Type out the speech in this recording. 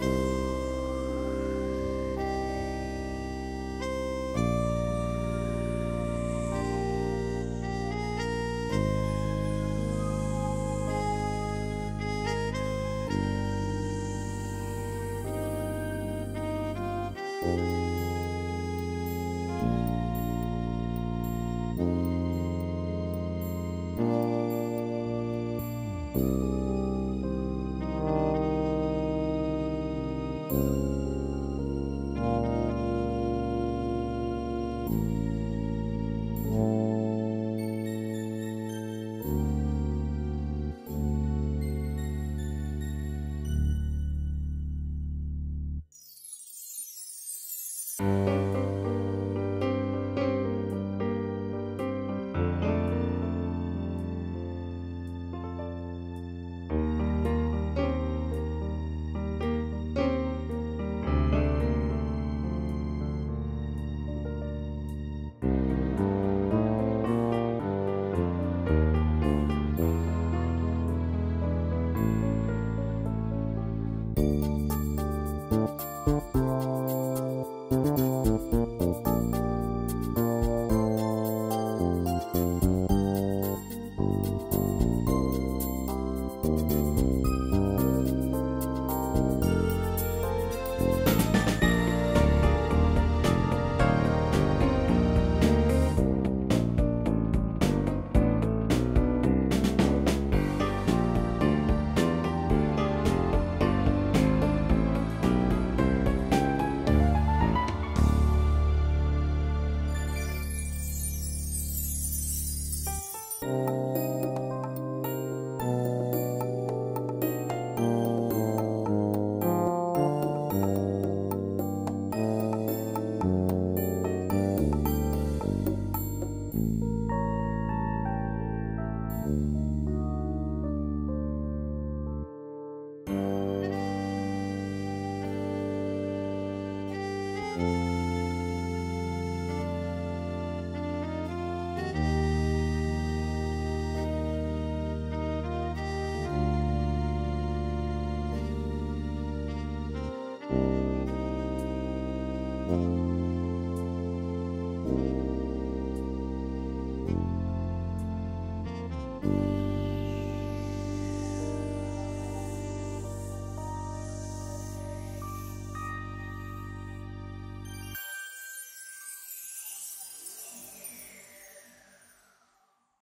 you